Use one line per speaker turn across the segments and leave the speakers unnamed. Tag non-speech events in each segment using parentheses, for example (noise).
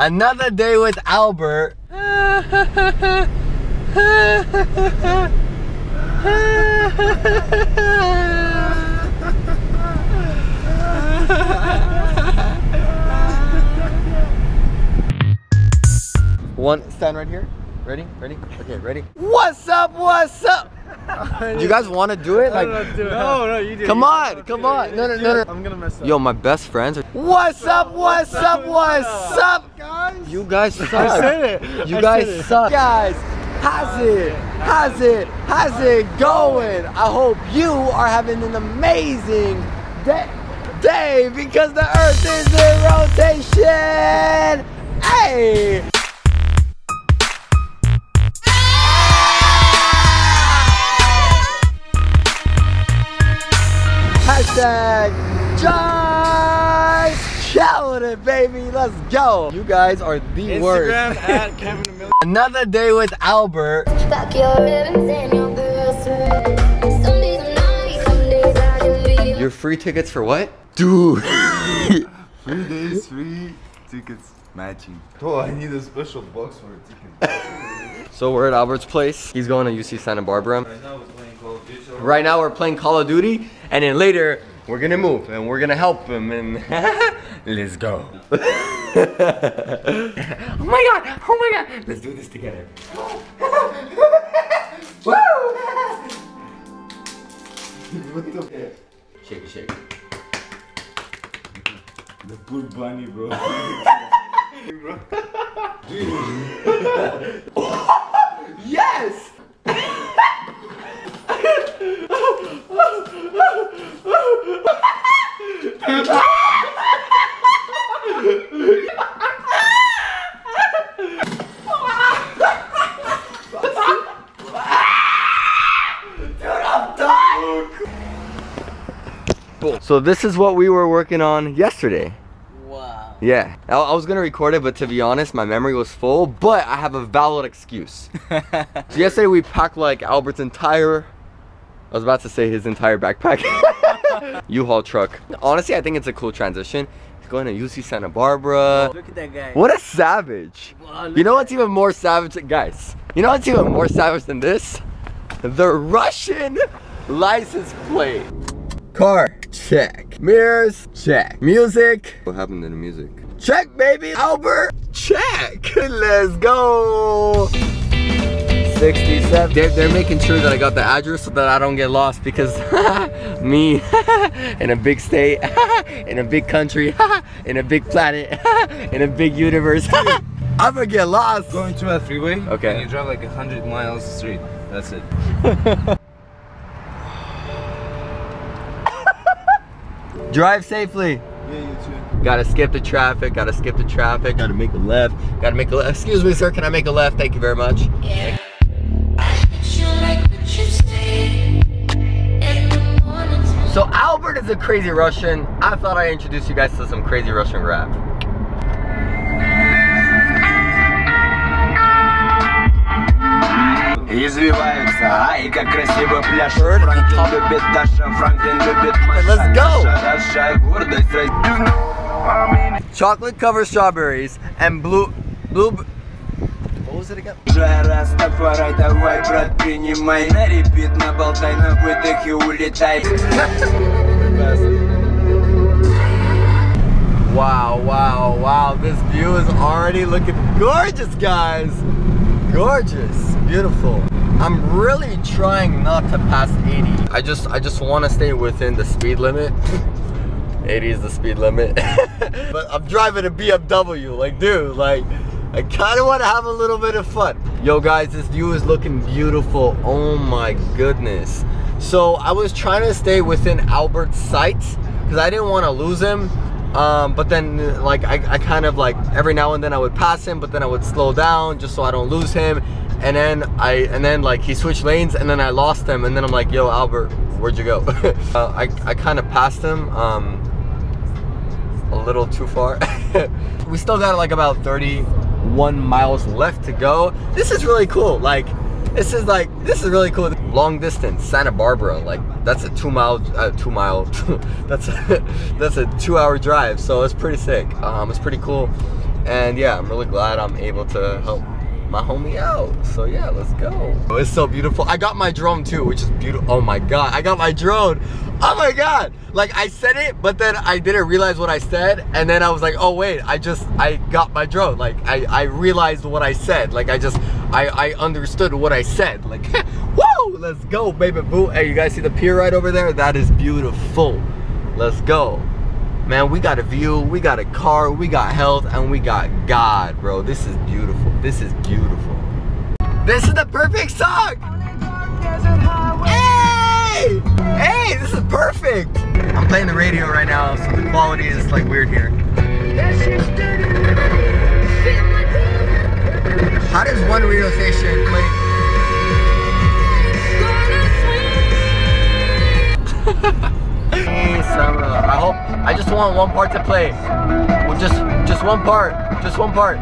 Another day with Albert. One, stand right here. Ready? Ready? Okay, ready? What's up? What's up? you guys want to do it? Like,
No, no, you do.
come
You
on,
do
come on. No, no, no, no.
I'm gonna mess up.
Yo, my best friends. Are... What's up? What's up? What's up,
guys.
You guys suck.
I said it.
You
I
guys
it.
suck. Guys, how's it? How's it? How's it going? I hope you are having an amazing day, day because the earth is in rotation. Hey! Hashtag just chillin' baby. Let's go. You guys are the worst.
Instagram at (laughs) Kevin Emilio.
Another day with Albert.
Pack your ribbons and your girls. Some days I'm nice, some days I can be.
Your free tickets for what? Dude. (laughs)
Three days, three tickets matching. Oh, I need a special box for a ticket.
so we're at Albert's place. He's going to UC Santa Barbara.
Right now we're playing Call of Duty.
Right now we're playing Call of Duty, and then later we're gonna move and we're gonna help him and (laughs) let's go. (laughs) oh my god! Oh my god! Let's do this together. (laughs) Woo! Shake it, shake it.
The poor bunny, bro.
Yes! So this is what we were working on yesterday.
Wow.
Yeah, I, was gonna record it, but to be honest, my memory was full. But I have a valid excuse. (laughs) so yesterday we packed like Albert's entire. I was about to say his entire backpack. (laughs) U-Haul truck. Honestly, I think it's a cool transition. He's going to UC Santa Barbara.
Look at that guy.
What a savage!
Wow,
You know what's even more savage, guys? You know what's even more savage than this? The Russian license plate. Car, check. Mirrors, check. Music. What happened to the music? Check, baby. Albert, check. (laughs) Let's go. 67. They're, they're making sure that I got the address so that I don't get lost because (laughs) me (laughs) in a big state, in a big country, in a big planet, in a big universe. I'm gonna get lost.
Going to a freeway.
Okay.
And you drive like 100 miles straight. That's it.
Drive safely.
Yeah, you too.
Gotta skip the traffic, gotta skip the traffic, gotta make a left, gotta make a left. Excuse me, sir, can I make a left? Thank you very much.
Yeah. You like what you say in the mornings.
So Albert is a crazy Russian. I thought I'd introduce you guys to some crazy Russian rap.
Извиваются, ай, как красиво пляж
Bird on
Франклин
top.
любит Даша, Франклин любит Маша
Let's go.
Даша, Даша, гордость России
Chocolate covered strawberries and blue, blue. What was it again?
Растафарай, давай, брат, принимай На репит, наболтай на выдохе, улетай
Wow, wow, wow. This view is already looking gorgeous, guys. Gorgeous, Beautiful. I'm really trying not to pass 80. I just I just want to stay within the speed limit. (laughs) 80 is the speed limit. (laughs) but I'm driving a BMW. Like, dude, like I kind of want to have a little bit of fun. Yo, guys, this view is looking beautiful. Oh my goodness. So I was trying to stay within Albert's sights because I didn't want to lose him. Um, but then like I, I kind of like every now and then I would pass him, but then I would slow down just so I don't lose him. And then I and then like he switched lanes and then I lost him and then I'm like, yo Albert, where'd you go? (laughs) uh, I, I kind of passed him. Um, a little too far. (laughs) we still got like about 31 miles left to go. This is really cool. Like, this is like, this is really cool. Long distance, Santa Barbara. Like, that's a two mile, uh, two mile, (laughs) that's a, that's a two hour drive. So it's pretty sick. Um, it's pretty cool. And yeah, I'm really glad I'm able to help my homie out. So yeah, let's go. Oh, it's so beautiful. I got my drone too, which is beautiful. Oh my god, I got my drone. Oh my god. Like I said it, but then I didn't realize what I said, and then I was like, oh wait, I just I got my drone. Like I I realized what I said. Like I just I I understood what I said. Like (laughs) whoa, let's go, baby boo. Hey, you guys see the pier right over there? That is beautiful. Let's go. Man, we got a view, we got a car, we got health, and we got God, bro. This is beautiful. This is beautiful. This is the perfect song! Hey! Hey, this is perfect! I'm playing the radio right now, so the quality is like weird here. How does one radio station play? Hey, Summer. I hope. I just want one part to play. Well, just, just one part. Just one part.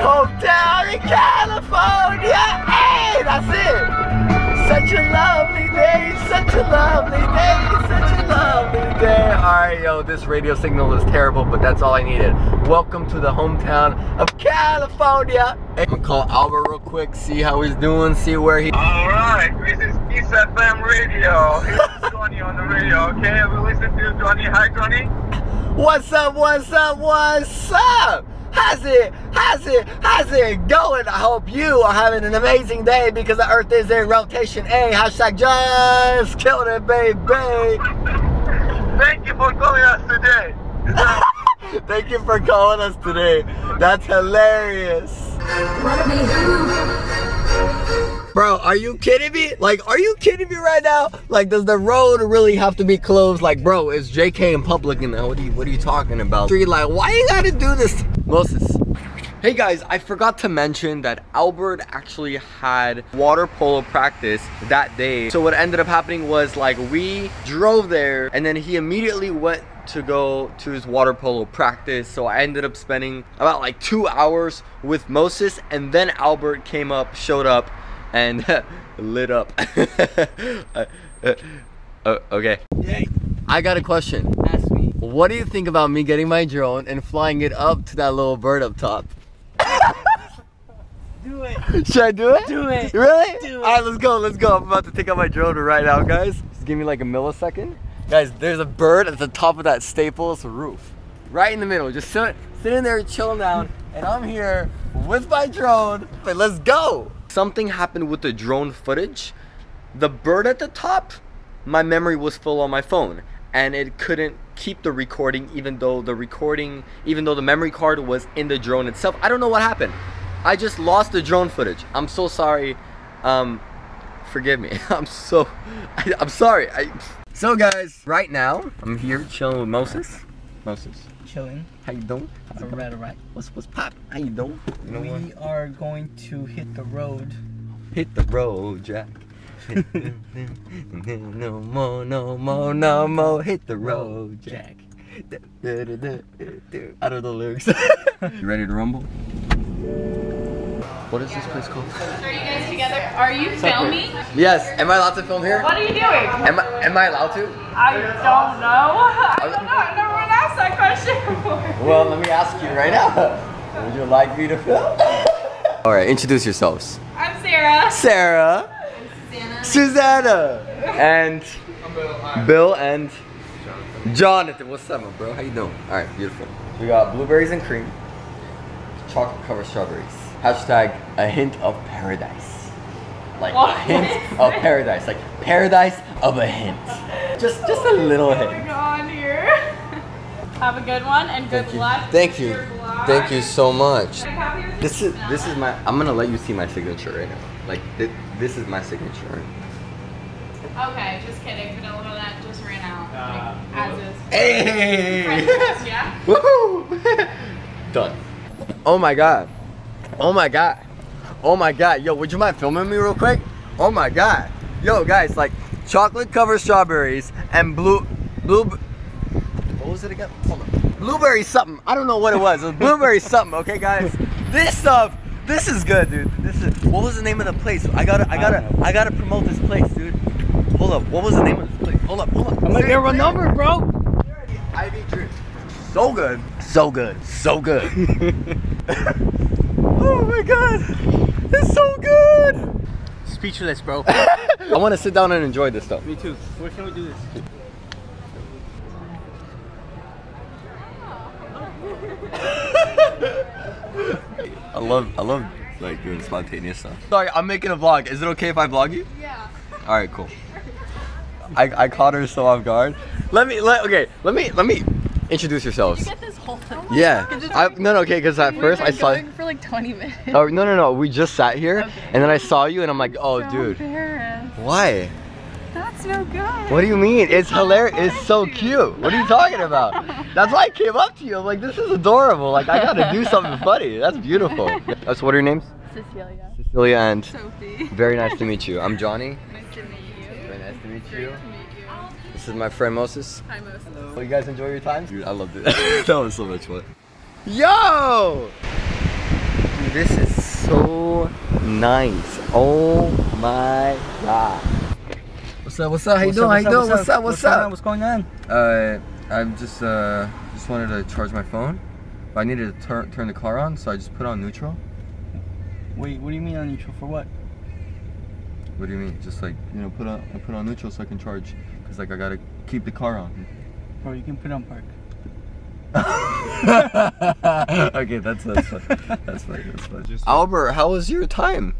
Hometown in California. Hey, that's it. Such a lovely day. Such a lovely day. Such a lovely day. All right, yo. This radio signal is terrible, but that's all I needed. Welcome to the hometown of California. I'm gonna call Albert real quick, see how he's doing, see where he.
Alright, this is Peace FM radio. It's Johnny on the radio, okay? We listen to Johnny. Hi, Johnny.
What's up? What's up? What's up? How's it? How's it? How's it going? I hope you are having an amazing day because the Earth is in rotation. A hashtag just killing it, baby.
Thank you for calling us today. (laughs)
Thank you for calling us today. That's hilarious. Bro, are you kidding me? Like, are you kidding me right now? Like, does the road really have to be closed? Like, bro, it's JK in public and what are you what are you talking about? Street like, why you gotta do this? Moses. Hey guys, I forgot to mention that Albert actually had water polo practice that day. So what ended up happening was like we drove there and then he immediately went to go to his water polo practice. So I ended up spending about like two hours with Moses and then Albert came up, showed up and (laughs) lit up. (laughs) Uh, uh, uh, okay. I got a question.
Ask.
What do you think about me getting my drone and flying it up to that little bird up top? (laughs)
Do it.
Should I do it?
Do it.
Really?
Do it.
Alright, let's go, let's go. I'm about to take out my drone right now, guys. Just give me like a millisecond. Guys, there's a bird at the top of that Staples roof. Right in the middle. Just sit, sitting there chilling down. And I'm here with my drone. But let's go. Something happened with the drone footage. The bird at the top, my memory was full on my phone. And it couldn't keep the recording even though the recording, even though the memory card was in the drone itself. I don't know what happened. I just lost the drone footage. I'm so sorry. Um, forgive me. (laughs) I'm so, (laughs) I, am sorry. I, so guys, right now I'm here chilling with Moses. Moses,
Chilling.
how you doing? How's it going?
Alright, alright.
What's what's pop? How you doing? You know what?
We are going to hit the road.
Hit the road, Jack. (laughs) no more, no more, no more. Hit the road, Jack. I don't know the lyrics. you ready to rumble? What is this place called?
Are you guys together? Are you filming?
Yes. Am I allowed to film here?
What are you doing?
Am I, am I allowed to?
I don't know. (laughs) I don't know. I've never been asked that question before.
Well, let me ask you right now. Would you like me to film? (laughs) All right, introduce yourselves.
I'm Sarah.
Sarah, Susanna, and Bill and Jonathan. What's up, my bro? How you doing? All right, beautiful. We got blueberries and cream, chocolate covered strawberries. Hashtag a hint of paradise. Like
What?
a hint of paradise. Like paradise of a hint. Just just a little
What's
hint.
going on here? (laughs) Have a good one and good
Thank you.
luck.
Thank you. Thank you so much.
I'm happy with
This is this is my. I'm gonna let you see my signature right now. Like thi- this is my signature.
Okay, just kidding. Vanilla that just ran out. Like, uh, as is.
Hey!
Friends, yeah?
Woohoo! (laughs) Done. Oh my god. Oh my god. Oh my god. Yo, would you mind filming me real quick? Oh my god. Yo, guys, like chocolate covered strawberries and blue blue. What was it again? Hold on. Blueberry something. I don't know what it was. It was blueberry (laughs) something. Okay, guys. This stuff. This is good, dude. This is. What was the name of the place? I gotta. I gotta. I gotta promote this place, dude. Hold up. What was the name of this place? Hold up. Hold up.
I'm gonna give her a number, bro.
Ivy Dream. so good. So good. So good. (laughs) oh my god. It's so good.
Speechless, bro. (laughs)
I want to sit down and enjoy this stuff.
Me too. Where can we do this? (laughs)
I love I love like doing spontaneous stuff. Sorry, I'm making a vlog. Is it okay if I vlog you?
Yeah.
All right, cool. I, I caught her so off guard. Let me let okay. Let me let me introduce yourselves.
Get this whole thing.
Yeah. (laughs) I, no no okay because at
We've
first I
been
saw.
going for like 20 minutes.
Oh no no no! We just sat here
Okay.
and then I saw you and I'm like, oh
So
dude,
embarrassed.
why?
That's no good.
What do you mean? It's hilarious. It's so cute. What are you talking about? (laughs) That's why I came up to you. I'm like, this is adorable. Like I gotta do something funny. That's beautiful. (laughs) That's what are your names?
Cecilia.
Cecilia and
Sophie.
very nice to meet you. I'm Johnny. (laughs)
Nice to meet you.
Very nice to meet
Great
you.
to meet you.
This is my friend Moses.
Hi, Moses.
Well, you guys enjoy your time? Dude, I loved it. that was so much fun. Yo! Dude, this is so nice. Oh my god. What's up? What's up? How you doing? How you doing? What's up? What's up?
What's going on?
Uh, I'm just uh just wanted to charge my phone, but I needed to turn turn the car on, so I just put on neutral.
Wait, what do you mean on neutral for what?
What do you mean? Just like you know, put on I put on neutral so I can charge, cause like I gotta keep the car on.
Bro, you can put on park. (laughs)
okay, that's that's fine. That's fine. That's fine. Albert, how was your time?